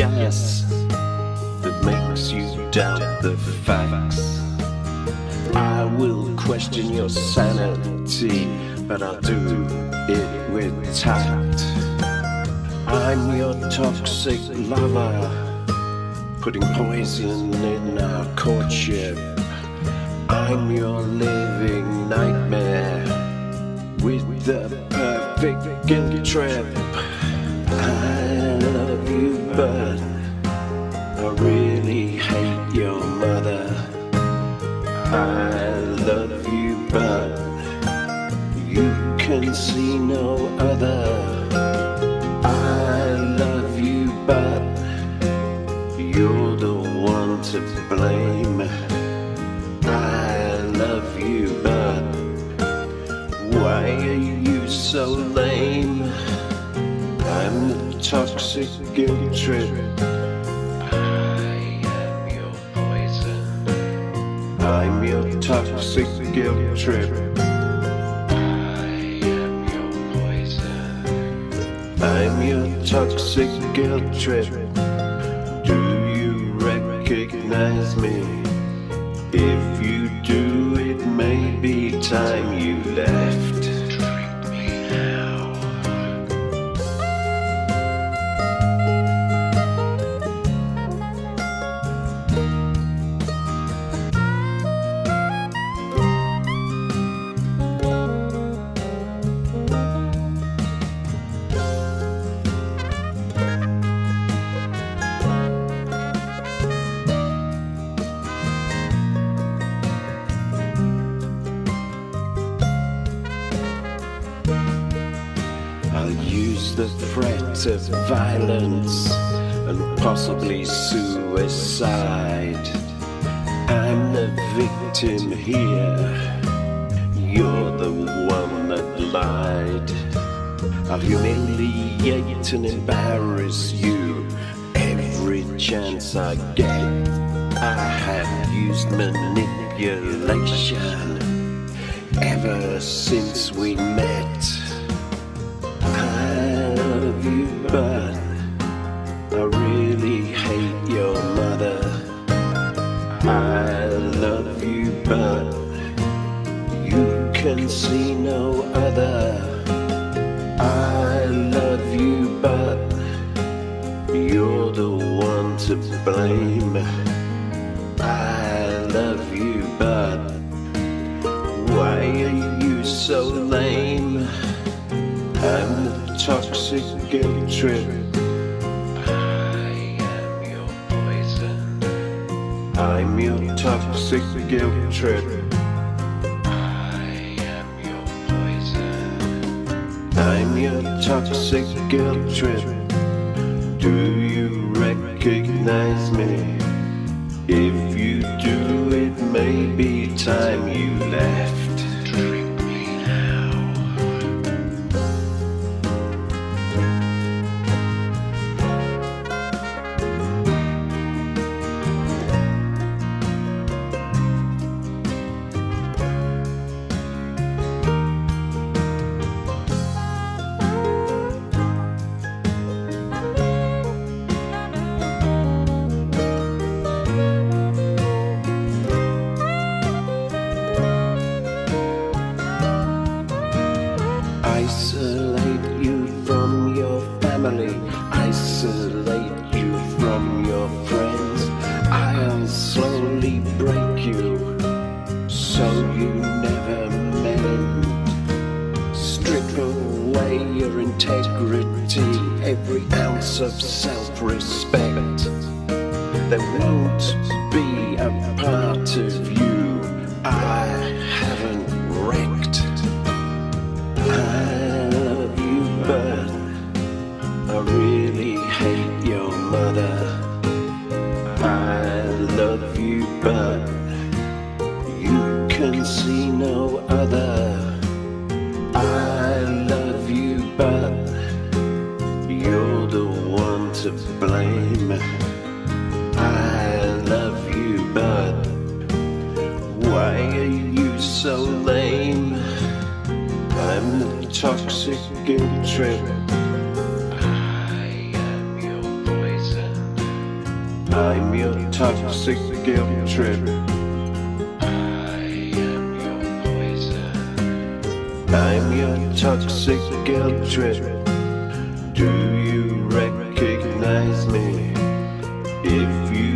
gas the facts. I will question your sanity, but I'll do it with tact. I'm your toxic lover, putting poison in our courtship. I'm your living nightmare with the perfect guilt trip. Can see no other. I love you, but you're the one to blame. I love you, but why are you so lame? I'm the toxic guilt trip. I am your poison. I'm your toxic guilt trip. I'm your toxic guilt trip. Do you recognize me? If you do, it may be time you left. The threat of violence and possibly suicide. I'm the victim here. You're the one that lied. I'll humiliate and embarrass you every chance I get. I have used manipulation ever since we met. But you can see no other. I love you, but you're the one to blame. I love you, but why are you so lame? I'm the toxic guilt trip. I'm your toxic guilt trip. I am your poison. I'm your toxic guilt trip. Do you recognize me? If you do, it may be time you left. Isolate you from your friends. I'll slowly break you so you never mend. Strip away your integrity, every ounce of self respect. There won't be a part of I love. I but you can see no other. I love you, but you're the one to blame. I love you, but why are you so lame? I'm the toxic guilt trip. I am your toxic guilt trip. I am your poison. I am your toxic guilt trip. Do you recognize me? If you